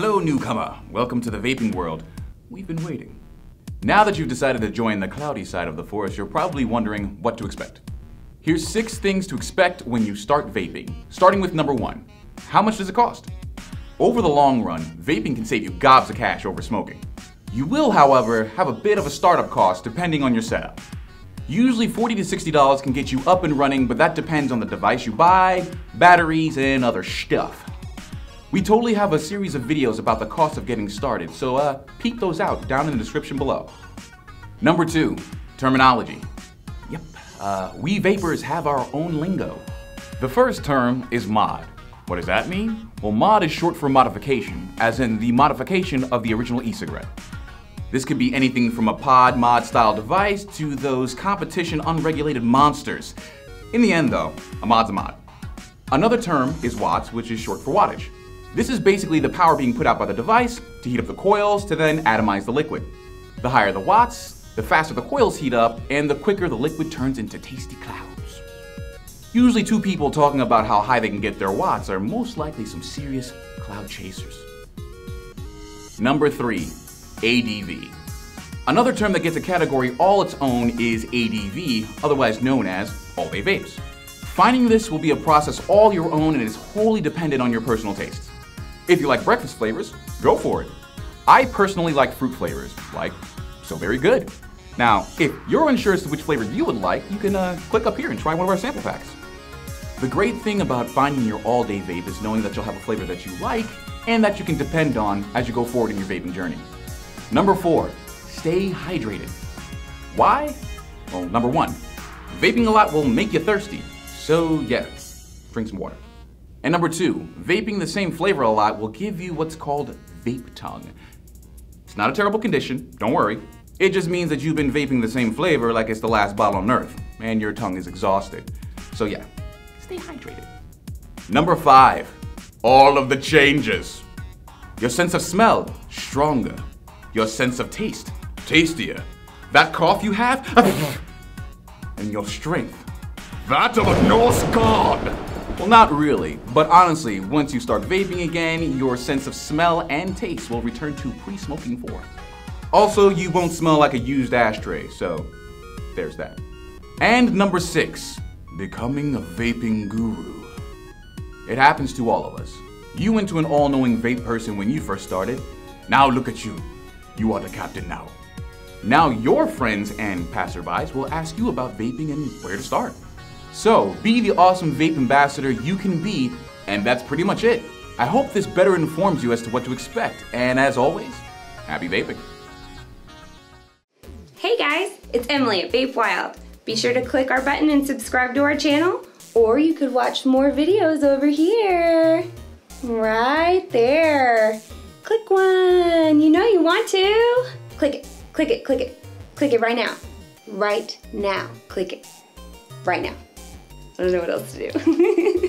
Hello, newcomer. Welcome to the vaping world. We've been waiting. Now that you've decided to join the cloudy side of the forest, you're probably wondering what to expect. Here's six things to expect when you start vaping, starting with number one. How much does it cost? Over the long run, vaping can save you gobs of cash over smoking. You will, however, have a bit of a startup cost depending on your setup. Usually 40 to $60 can get you up and running, but that depends on the device you buy, batteries, and other stuff. We totally have a series of videos about the cost of getting started, so uh, peek those out down in the description below. Number two, terminology. Yep, uh, we vapers have our own lingo. The first term is mod. What does that mean? Well, mod is short for modification, as in the modification of the original e-cigarette. This could be anything from a pod mod style device to those competition unregulated monsters. In the end though, a mod's a mod. Another term is watts, which is short for wattage. This is basically the power being put out by the device to heat up the coils to then atomize the liquid. The higher the watts, the faster the coils heat up, and the quicker the liquid turns into tasty clouds. Usually two people talking about how high they can get their watts are most likely some serious cloud chasers. Number three, ADV. Another term that gets a category all its own is ADV, otherwise known as all day vapes. Finding this will be a process all your own and is wholly dependent on your personal tastes. If you like breakfast flavors, go for it. I personally like fruit flavors, like So Very Good. Now, if you're unsure as to which flavor you would like, you can uh, click up here and try one of our sample packs. The great thing about finding your all-day vape is knowing that you'll have a flavor that you like and that you can depend on as you go forward in your vaping journey. Number four, stay hydrated. Why? Well, number one, vaping a lot will make you thirsty. So yeah, drink some water. And number two, vaping the same flavor a lot will give you what's called vape tongue. It's not a terrible condition, don't worry. It just means that you've been vaping the same flavor like it's the last bottle on earth, and your tongue is exhausted. So yeah, stay hydrated. Number five, all of the changes. Your sense of smell, stronger. Your sense of taste, tastier. That cough you have, and your strength, that of a Norse god. Well, not really, but honestly, once you start vaping again, your sense of smell and taste will return to pre-smoking form. Also, you won't smell like a used ashtray, so there's that. And number six, becoming a vaping guru. It happens to all of us. You went to an all-knowing vape person when you first started. Now look at you. You are the captain now. Now your friends and passerbys will ask you about vaping and where to start. So be the awesome vape ambassador you can be, and that's pretty much it. I hope this better informs you as to what to expect, and as always, happy vaping. Hey guys, it's Emily at Vape Wild. Be sure to click our button and subscribe to our channel, or you could watch more videos over here. Right there. Click one. You know you want to. Click it, click it, click it. Click it right now. Right now. Click it. Right now. I don't know what else to do.